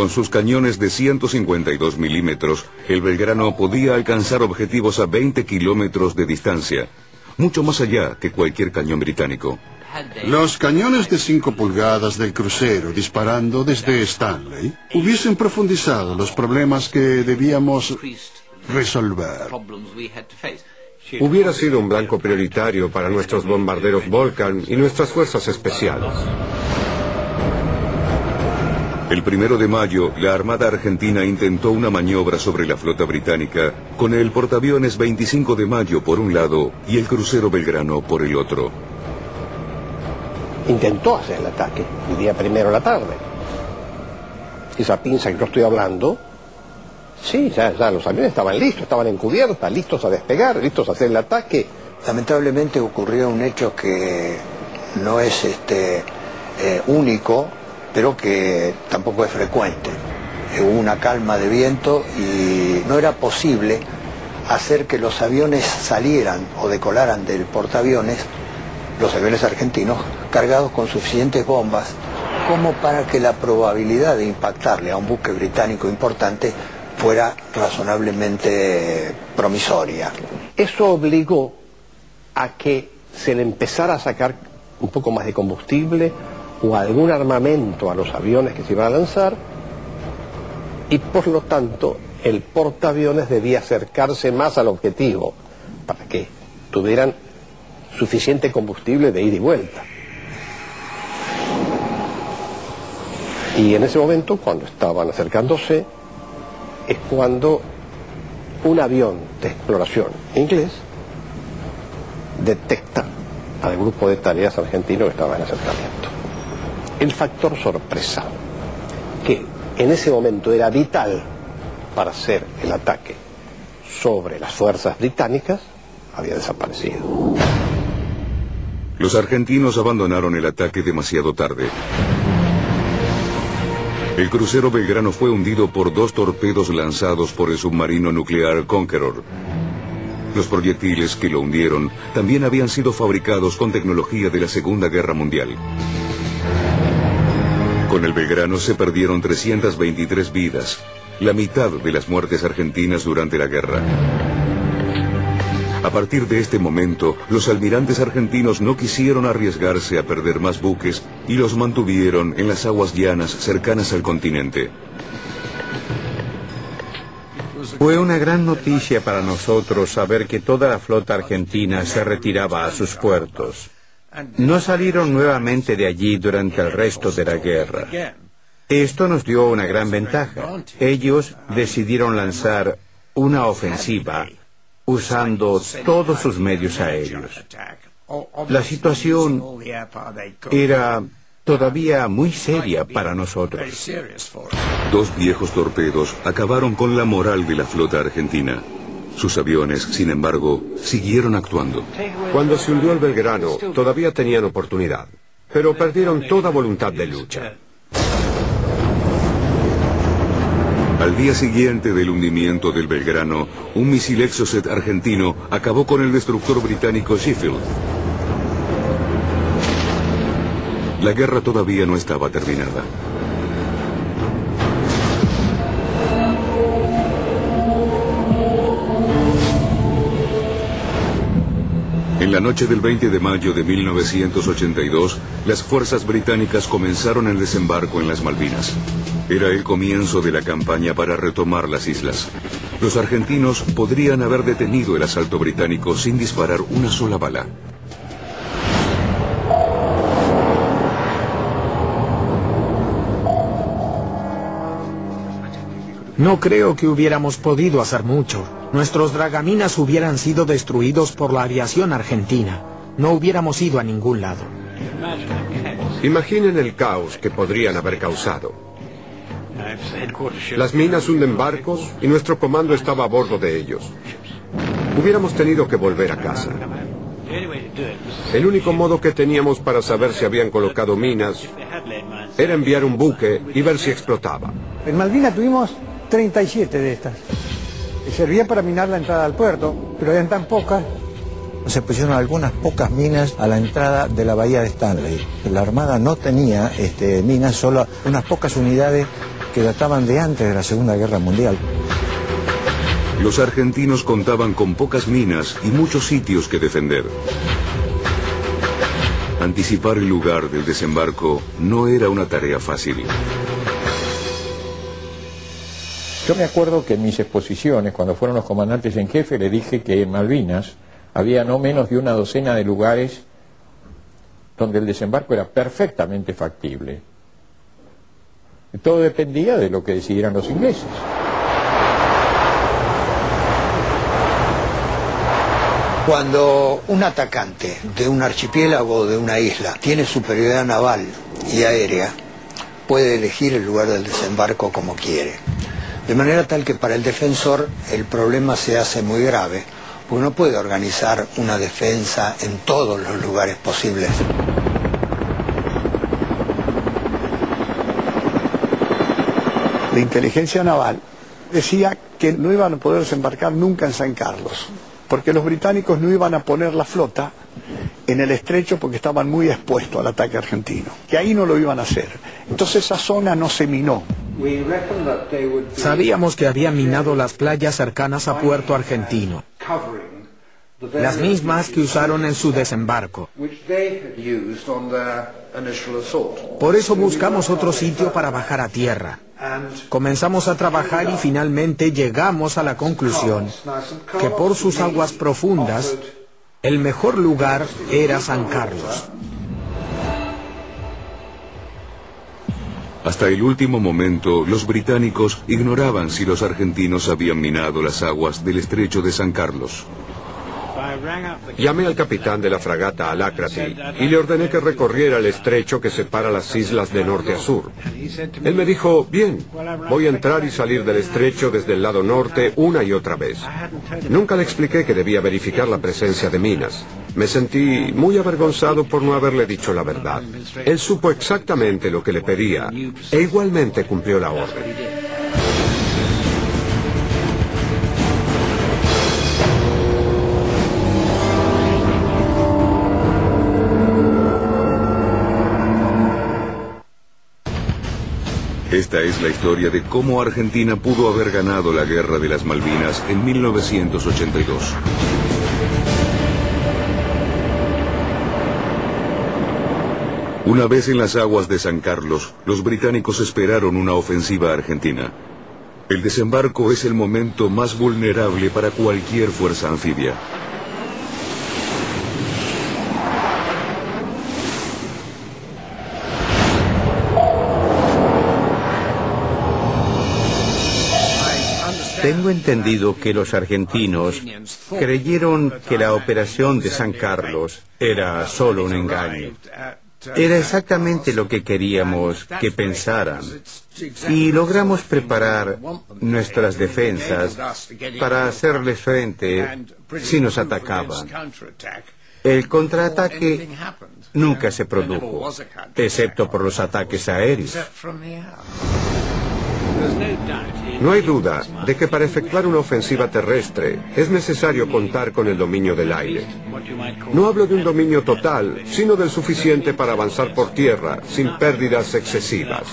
Con sus cañones de 152 milímetros, el Belgrano podía alcanzar objetivos a 20 kilómetros de distancia, mucho más allá que cualquier cañón británico. Los cañones de 5 pulgadas del crucero disparando desde Stanley hubiesen profundizado los problemas que debíamos resolver. Hubiera sido un blanco prioritario para nuestros bombarderos Volcan y nuestras fuerzas especiales. El primero de mayo, la Armada Argentina intentó una maniobra sobre la flota británica con el portaaviones 25 de mayo por un lado y el crucero Belgrano por el otro. Intentó hacer el ataque el día primero a la tarde. Esa pinza que yo estoy hablando, sí, ya, ya los aviones estaban listos, estaban en cubierta, listos a despegar, listos a hacer el ataque. Lamentablemente ocurrió un hecho que no es este eh, único pero que tampoco es frecuente. Hubo una calma de viento y no era posible hacer que los aviones salieran o decolaran del portaaviones, los aviones argentinos, cargados con suficientes bombas como para que la probabilidad de impactarle a un buque británico importante fuera razonablemente promisoria. Eso obligó a que se le empezara a sacar un poco más de combustible, o algún armamento a los aviones que se iban a lanzar y por lo tanto el portaaviones debía acercarse más al objetivo para que tuvieran suficiente combustible de ida y vuelta. Y en ese momento, cuando estaban acercándose, es cuando un avión de exploración inglés detecta al grupo de tareas argentino que estaba en acercamiento el factor sorpresa, que en ese momento era vital para hacer el ataque sobre las fuerzas británicas, había desaparecido. Los argentinos abandonaron el ataque demasiado tarde. El crucero Belgrano fue hundido por dos torpedos lanzados por el submarino nuclear Conqueror. Los proyectiles que lo hundieron también habían sido fabricados con tecnología de la Segunda Guerra Mundial. Con el Belgrano se perdieron 323 vidas, la mitad de las muertes argentinas durante la guerra. A partir de este momento, los almirantes argentinos no quisieron arriesgarse a perder más buques y los mantuvieron en las aguas llanas cercanas al continente. Fue una gran noticia para nosotros saber que toda la flota argentina se retiraba a sus puertos. No salieron nuevamente de allí durante el resto de la guerra. Esto nos dio una gran ventaja. Ellos decidieron lanzar una ofensiva usando todos sus medios aéreos. La situación era todavía muy seria para nosotros. Dos viejos torpedos acabaron con la moral de la flota argentina. Sus aviones, sin embargo, siguieron actuando. Cuando se hundió el Belgrano, todavía tenían oportunidad, pero perdieron toda voluntad de lucha. Al día siguiente del hundimiento del Belgrano, un misil Exocet argentino acabó con el destructor británico Sheffield. La guerra todavía no estaba terminada. En la noche del 20 de mayo de 1982, las fuerzas británicas comenzaron el desembarco en las Malvinas. Era el comienzo de la campaña para retomar las islas. Los argentinos podrían haber detenido el asalto británico sin disparar una sola bala. No creo que hubiéramos podido hacer mucho. Nuestros dragaminas hubieran sido destruidos por la aviación argentina. No hubiéramos ido a ningún lado. Imaginen el caos que podrían haber causado. Las minas hunden barcos y nuestro comando estaba a bordo de ellos. Hubiéramos tenido que volver a casa. El único modo que teníamos para saber si habían colocado minas era enviar un buque y ver si explotaba. En Malvinas tuvimos 37 de estas. Servían para minar la entrada al puerto, pero eran tan pocas. Se pusieron algunas pocas minas a la entrada de la bahía de Stanley. La Armada no tenía este, minas, solo unas pocas unidades que databan de antes de la Segunda Guerra Mundial. Los argentinos contaban con pocas minas y muchos sitios que defender. Anticipar el lugar del desembarco no era una tarea fácil. Yo me acuerdo que en mis exposiciones, cuando fueron los comandantes en jefe, le dije que en Malvinas había no menos de una docena de lugares donde el desembarco era perfectamente factible. Todo dependía de lo que decidieran los ingleses. Cuando un atacante de un archipiélago o de una isla tiene superioridad naval y aérea, puede elegir el lugar del desembarco como quiere. De manera tal que para el defensor el problema se hace muy grave, porque no puede organizar una defensa en todos los lugares posibles. La inteligencia naval decía que no iban a poder desembarcar nunca en San Carlos, porque los británicos no iban a poner la flota en el estrecho porque estaban muy expuestos al ataque argentino, que ahí no lo iban a hacer. Entonces esa zona no se minó. Sabíamos que habían minado las playas cercanas a Puerto Argentino, las mismas que usaron en su desembarco. Por eso buscamos otro sitio para bajar a tierra. Comenzamos a trabajar y finalmente llegamos a la conclusión que por sus aguas profundas, el mejor lugar era San Carlos. Hasta el último momento, los británicos ignoraban si los argentinos habían minado las aguas del estrecho de San Carlos. Llamé al capitán de la fragata Alácrate y le ordené que recorriera el estrecho que separa las islas de norte a sur. Él me dijo, bien, voy a entrar y salir del estrecho desde el lado norte una y otra vez. Nunca le expliqué que debía verificar la presencia de minas. Me sentí muy avergonzado por no haberle dicho la verdad. Él supo exactamente lo que le pedía e igualmente cumplió la orden. Esta es la historia de cómo Argentina pudo haber ganado la Guerra de las Malvinas en 1982. Una vez en las aguas de San Carlos, los británicos esperaron una ofensiva argentina. El desembarco es el momento más vulnerable para cualquier fuerza anfibia. Tengo entendido que los argentinos creyeron que la operación de San Carlos era solo un engaño. Era exactamente lo que queríamos que pensaran. Y logramos preparar nuestras defensas para hacerles frente si nos atacaban. El contraataque nunca se produjo, excepto por los ataques aéreos. No hay duda de que para efectuar una ofensiva terrestre es necesario contar con el dominio del aire. No hablo de un dominio total, sino del suficiente para avanzar por tierra sin pérdidas excesivas.